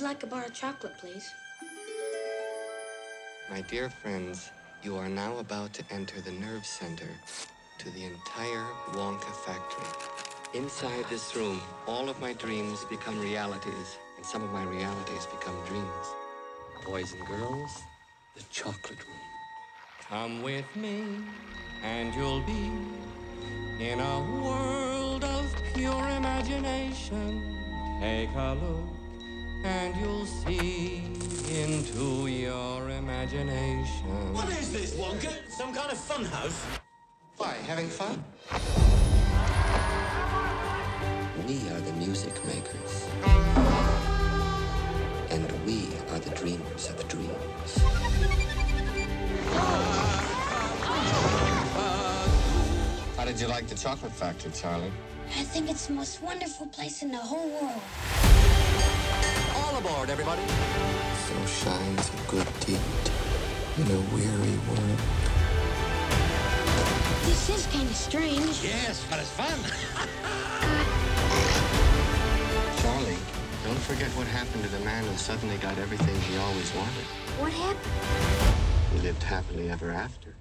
I'd like a bar of chocolate, please. My dear friends, you are now about to enter the nerve center to the entire Wonka factory. Inside this room, all of my dreams become realities, and some of my realities become dreams. Boys and girls, the chocolate room. Come with me, and you'll be in a world of pure imagination. Take a look, and you'll see into your imagination. What is this, Wonka? Some kind of fun house? Why, having fun? We are the music makers. And we are the dreamers of dreams. How did you like the chocolate factory, Charlie? I think it's the most wonderful place in the whole world. All aboard, everybody. So shines a good deed in a weary world. This is kind of strange. Yes, but it's fun. Charlie, don't forget what happened to the man who suddenly got everything he always wanted. What happened? He lived happily ever after.